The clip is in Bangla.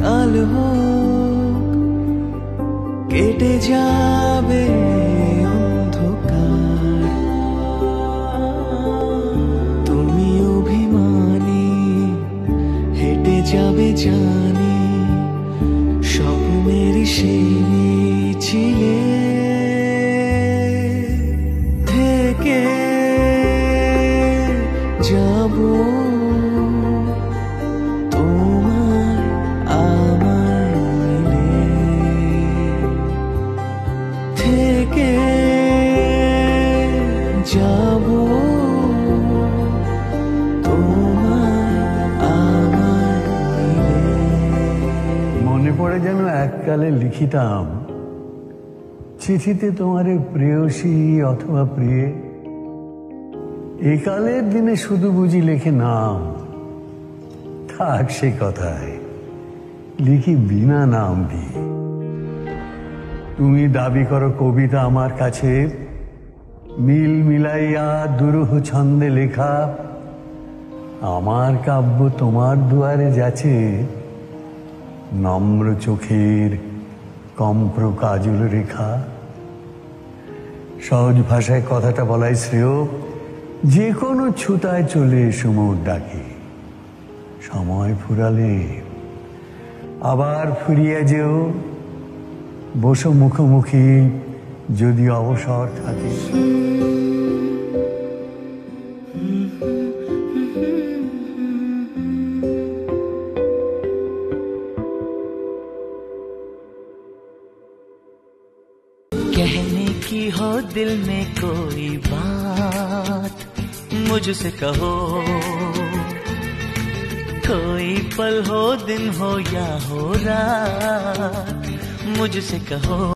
কাল কেটে যাবে তুমি যাবে জানি স্বপ্নের সেই থেকে যাব। মনে পড়ে যেন এককালে লিখিতাম, চিঠিতে তোমারে প্রেয়সী অথবা প্রিয়ে। একালের দিনে শুধু বুঝি লেখে নাম, থাক সে কথায়, লিখি বিনা নাম দিয়ে। তুমি দাবি করো কবিতা আমার কাছে। মিল মিলাইয়া দুরূহ ছন্দে লেখা। আমার কাব্য তোমার দুয়ারে যাচ্ছে। নম্র চোখের কম্প্র কাজল রেখা। সহজ ভাষায় কথাটা বলাই শ্রেয়। যে কোনো ছুতায় চলে এসো মোর ডাকে। সময় ফুরালে আবার ফুরিয়ে যেও। বসো মুখোমুখি যদি অবসর থাকে कहने की हो दिल में कोई बात मुझसे कहो कोई पल हो दिन हो या हो रात मुझसे कहो।